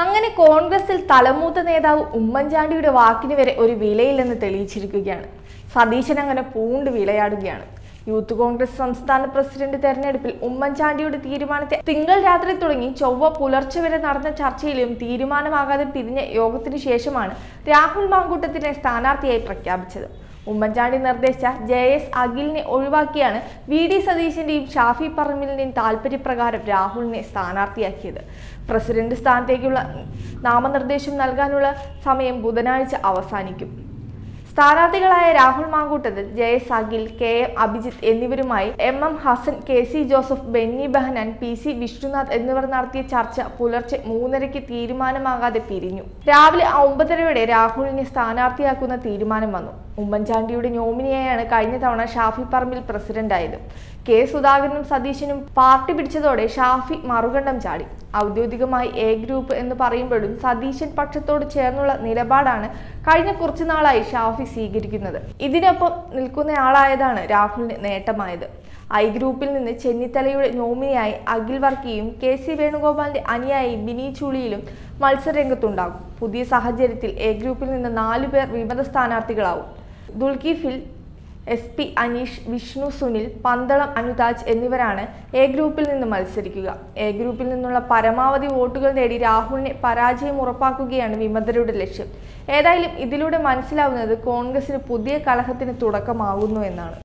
അങ്ങനെ കോൺഗ്രസിൽ തലമൂത്ത നേതാവ് ഉമ്മൻചാണ്ടിയുടെ വാക്കിന് വരെ ഒരു വിലയില്ലെന്ന് തെളിയിച്ചിരിക്കുകയാണ്. സതീശൻ അങ്ങനെ പൂണ്ട് വിളയാടുകയാണ് യൂത്ത് കോൺഗ്രസ് സംസ്ഥാന പ്രസിഡന്റ് തെരഞ്ഞെടുപ്പിൽ ഉമ്മൻചാണ്ടിയുടെ തീരുമാനത്തെ തിങ്കൾ രാത്രി തുടങ്ങി ചൊവ്വ പുലർച്ചെ വരെ നടന്ന ചർച്ചയിലും തീരുമാനമാകാതെ പിരിഞ്ഞ യോഗത്തിന് ശേഷമാണ് രാഹുൽ മാങ്കൂട്ടത്തിനെ സ്ഥാനാർത്ഥിയായി പ്രഖ്യാപിച്ചത്. ഉമ്മൻചാണ്ടി നിർദ്ദേശിച്ച ജെ എസ് അഖിലിനെ ഒഴിവാക്കിയാണ് വി ഡി സതീശന്റെയും ഷാഫി പറമ്പിലിന്റെയും താല്പര്യപ്രകാരം രാഹുലിനെ സ്ഥാനാർത്ഥിയാക്കിയത്. പ്രസിഡന്റ് സ്ഥാനത്തേക്കുള്ള നാമനിർദ്ദേശം നൽകാനുള്ള സമയം ബുധനാഴ്ച അവസാനിക്കും. സ്ഥാനാർത്ഥികളായ രാഹുൽ മാങ്കൂട്ടത്തിൽ ജയസ് അഖിൽ കെ എം അഭിജിത്ത് എന്നിവരുമായി M M Hassan K C Joseph Benny Behanan P C Vishnunath എന്നിവർ നടത്തിയ ചർച്ച പുലർച്ചെ മൂന്നരയ്ക്ക് തീരുമാനമാകാതെ പിരിഞ്ഞു. രാവിലെ ഒമ്പതരയോടെ രാഹുലിനെ സ്ഥാനാർത്ഥിയാക്കുന്ന തീരുമാനം വന്നു. ഉമ്മൻചാണ്ടിയുടെ നോമിനിയായാണ് കഴിഞ്ഞ തവണ ഷാഫി പറമ്പിൽ പ്രസിഡന്റായത്. കെ സുധാകരനും സതീശനും പാർട്ടി പിടിച്ചതോടെ ഷാഫി മറുകണ്ഠം ചാടി. ഔദ്യോഗികമായി എ ഗ്രൂപ്പ് എന്ന് പറയുമ്പോഴും സതീശൻ പക്ഷത്തോട് ചേർന്നുള്ള നിലപാടാണ് കഴിഞ്ഞ കുറച്ചു നാളായി ഷാഫി സ്വീകരിക്കുന്നത്. ഇതിനൊപ്പം നിൽക്കുന്നയാളായതാണ് രാഹുലിന് നേട്ടമായത്. ഐ ഗ്രൂപ്പിൽ നിന്ന് ചെന്നിത്തലയുടെ നോമിനിയായി അഖിൽ വർക്കിയും കെ സി വേണുഗോപാലിന്റെ അനുയായി ബിനി ചുളിയിലും മത്സരരംഗത്തുണ്ടാകും. പുതിയ സാഹചര്യത്തിൽ എ ഗ്രൂപ്പിൽ നിന്ന് നാലു പേർ വിമത സ്ഥാനാർത്ഥികളാവും. ദുൽക്കിഫിൽ എസ് പി അനീഷ് വിഷ്ണു സുനിൽ പന്തളം അനുതാജ് എന്നിവരാണ് എ ഗ്രൂപ്പിൽ നിന്ന് മത്സരിക്കുക. എ ഗ്രൂപ്പിൽ നിന്നുള്ള പരമാവധി വോട്ടുകൾ നേടി രാഹുലിനെ പരാജയം ഉറപ്പാക്കുകയാണ് വിമതരുടെ ലക്ഷ്യം. ഏതായാലും ഇതിലൂടെ മനസ്സിലാവുന്നത് കോൺഗ്രസിന് പുതിയ കലഹത്തിന് തുടക്കമാകുന്നു എന്നാണ്.